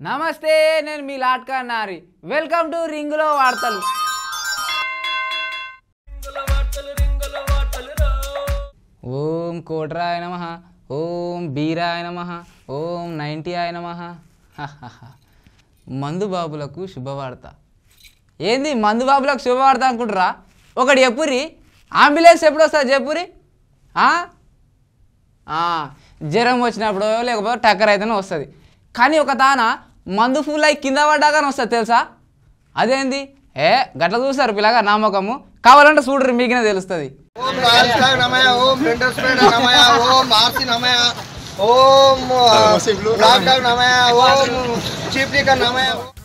నమస్తే నేను మీ లాట్కా నారి. Welcome to రింగులో వార్తలు. ఓం కోట్రాయ నమ ఓం బీరాయ నమ ఓం నైంటీ ఆయ నమ మందు బాబులకు శుభవార్త. ఏంది మందు బాబులకు శుభవార్త అనుకుంటురా ఒకటి చెప్పురి అంబులెన్స్ ఎప్పుడు వస్తుంది చెప్పురి జ్వరం వచ్చినప్పుడు లేకపోతే టక్కర్ అయితేనే వస్తుంది. కానీ ఒక తాన మందు ఫుల్ అయి కింద పడ్డాకనే వస్తుంది తెలుసా? అదేంది? ఏ గట్ల చూస్తారు పిల్లగా నామకము కావాలంటే చూడరు మీకనే తెలుస్తుంది.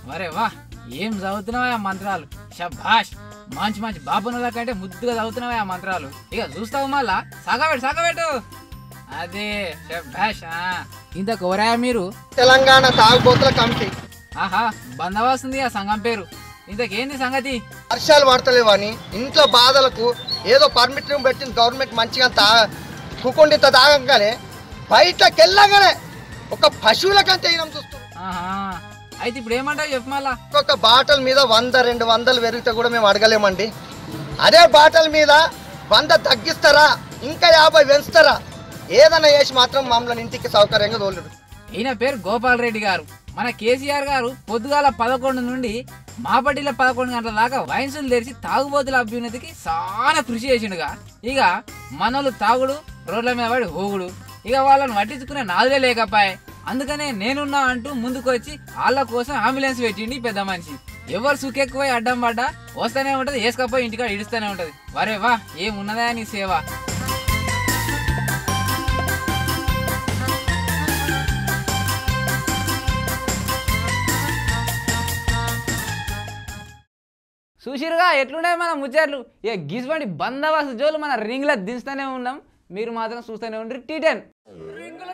మరే వా ఏం చదువుతున్నావా ఆ మంత్రాలు? షబాష్ మంచి మంచి బాబునుల కంటే ముద్దుగా చదువుతున్నావా ఆ మంత్రాలు? ఇక చూస్తావు మళ్ళా. సాగబెట్టు సాగబెట్టు. అదే షబాష్ ఆ. ఇంత కోరాయా మీరు? తెలంగాణ తాగుబోతుల కమిటీ. ఆహా బందవాస్తుంది ఆ సంఘం పేరు. ఇంతకేంది సంగతి? వర్షాలు పడతలేవని ఇంట్లో బాధలకు ఏదో పర్మిట్ పెట్టింది గవర్నమెంట్ మంచిగా తా కుకుండిత తాగంగానే బయటకు వెళ్ళగానే ఒక పశువులకంటే ఈయన చూస్తుంది అయితే ఇప్పుడు ఏమంటావు చెప్పు మళ్ళా? ఒక్కొక్క బాటల్ మీద వంద రెండు వందలు పెరిగితే కూడా మేము అడగలేమండి. అదే బాటల్ మీద వంద తగ్గిస్తారా ఇంకా యాభై పెంచుతారా? ఏదన్నా చేసి మాత్రం మమ్మల్ని ఇంటికి సౌకర్యంగా తోలుడు. ఈయన పేరు గోపాల్ రెడ్డి గారు. మన కేసీఆర్ గారు పొద్దుగాల పదకొండు నుండి మాపటిలో పదకొండు గంటల దాకా వయసులు తెరిచి తాగుబోతుల అభ్యున్నతికి చాలా కృషి చేసిండుగా. ఇక మనలు తాగుడు రోడ్ల మీద పడి హోగుడు. ఇక వాళ్ళని పట్టించుకునే నాదులే లేకపాయే. అందుకనే నేనున్నా అంటూ ముందుకు వచ్చి వాళ్ళ కోసం అంబులెన్స్ పెట్టిండి పెద్ద మనిషి. ఎవరు సుకెక్కువై అడ్డం పడ్డా వస్తూనే ఉంటది వేసుకపోయి ఇంటికాడ ఇడుస్తూనే ఉంటది. వరే వా ఏమున్నదా నీ సేవ? చూసిరుగా ఎట్లున్నాయి మన ముచ్చట్లు? ఏ గిసువంటి బందోబస్తు జోలు మన రింగ్లో దించుతూనే ఉన్నాం. మీరు మాత్రం చూస్తూనే ఉండ్రి టీ టెన్. రింగుల